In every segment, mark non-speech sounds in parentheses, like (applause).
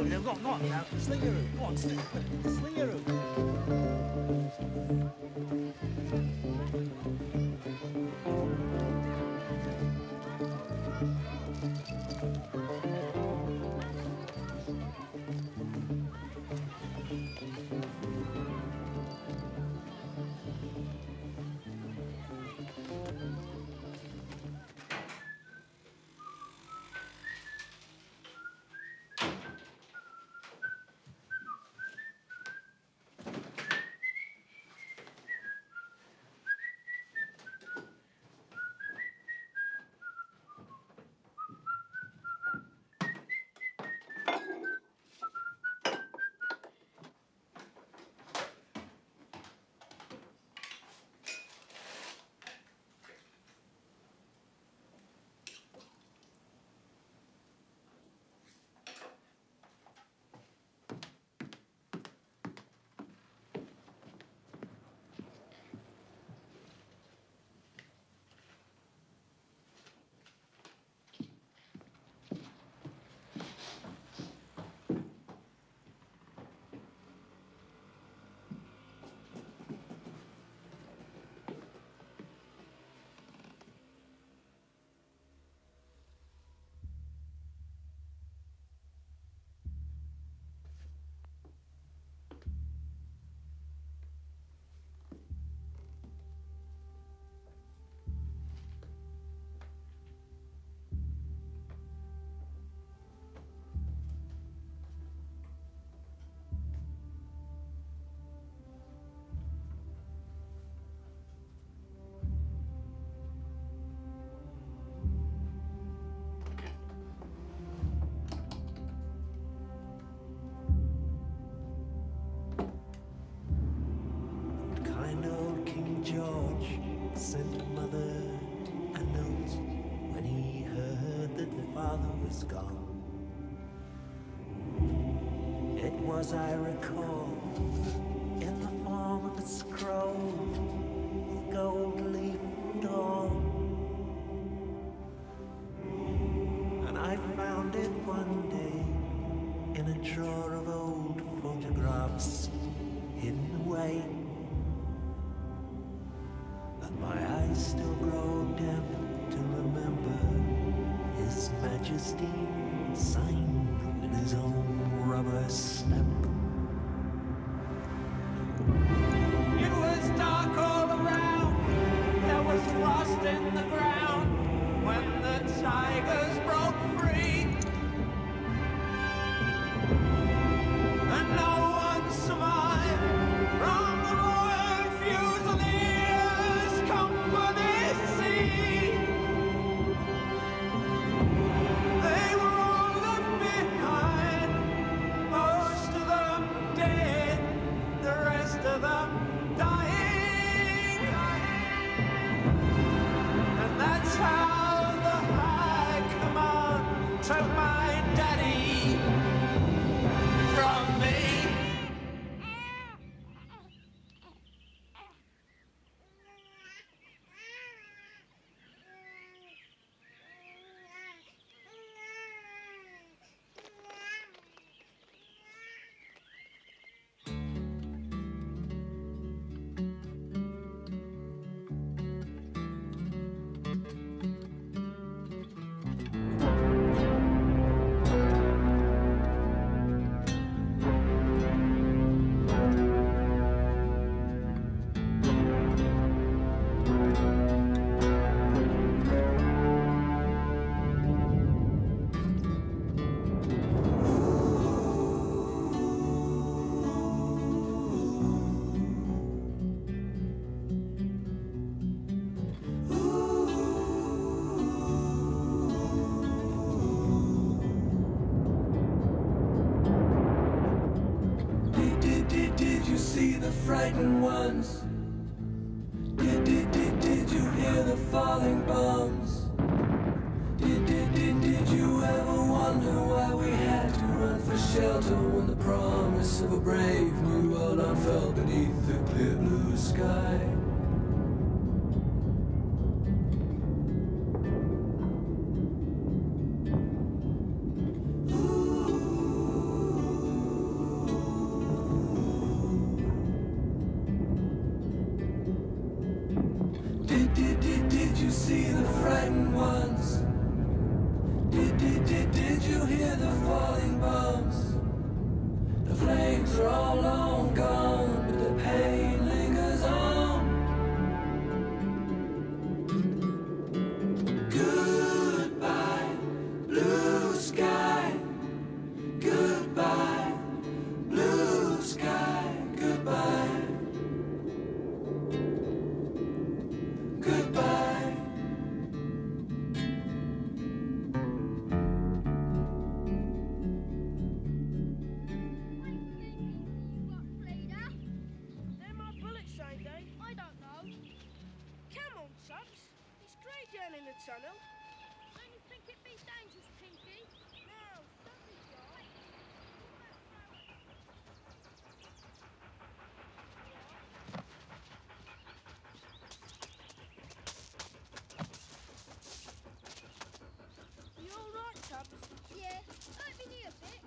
I told? Go on. Sling your sling, sling your room. Gone. It was, I recall, in the form of a scroll with gold leaf and. And I found it one day in a drawer Majesty signed with his own rubber stamp. Frightened ones? Did, did, did, did you hear the falling bombs? Did, did, did, did you ever wonder why we had to run for shelter when the promise of a brave new world unfurled beneath the clear blue sky? The tunnel. Don't you think it'd be dangerous, Pinky? No, don't be shy. You all right, Tubbs? Yeah, let me near a bit.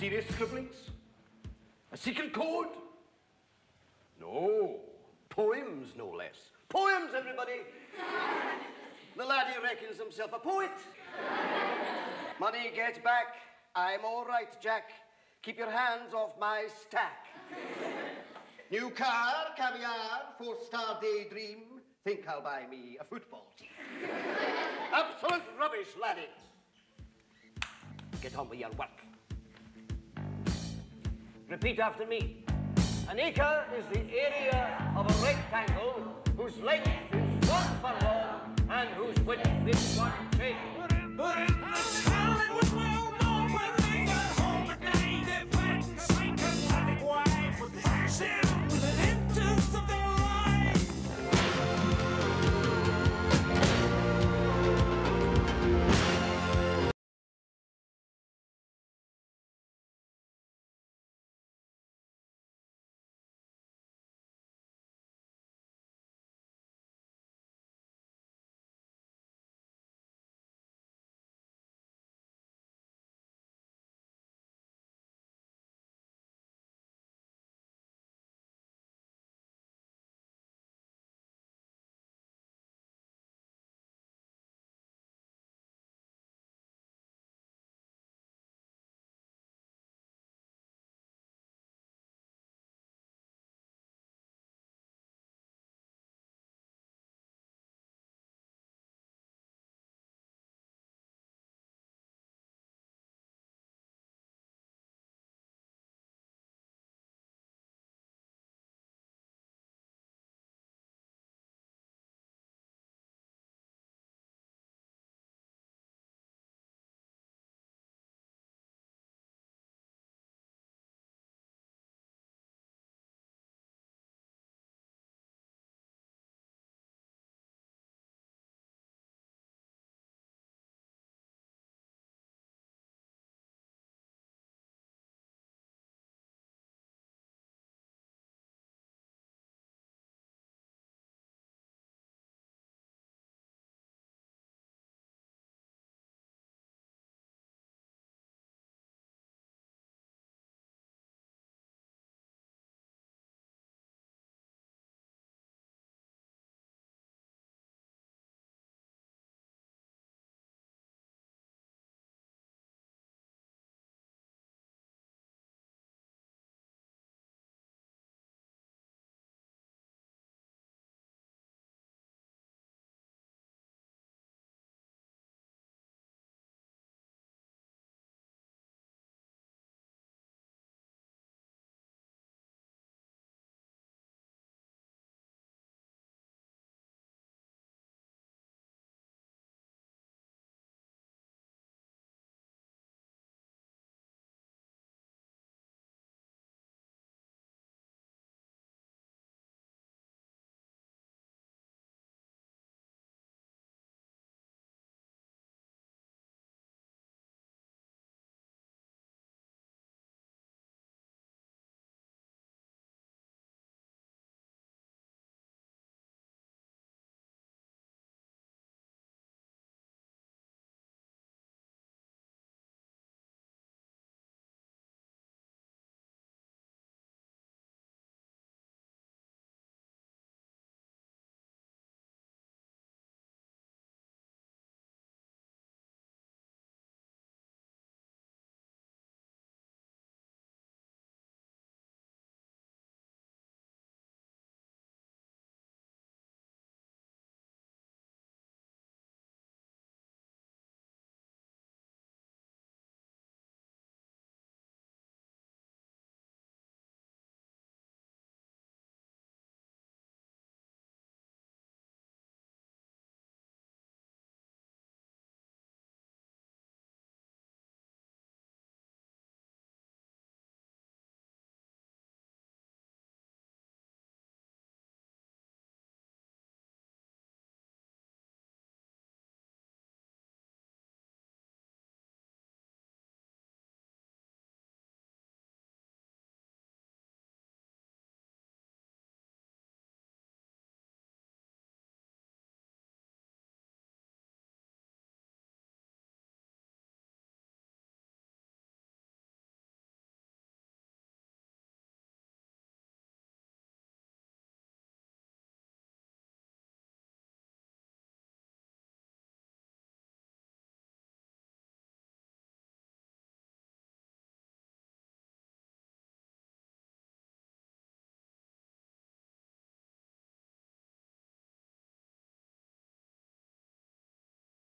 Mysterious scribblings? A secret code? No. Poems, no less. Poems, everybody! (laughs) the laddie reckons himself a poet. Money gets back. I'm all right, Jack. Keep your hands off my stack. New car, caviar, four-star daydream. Think I'll buy me a football team. Absolute rubbish, laddie. Get on with your work. Repeat after me. An acre is the area of a rectangle whose length is one furlong and whose width is one cubit. Put in the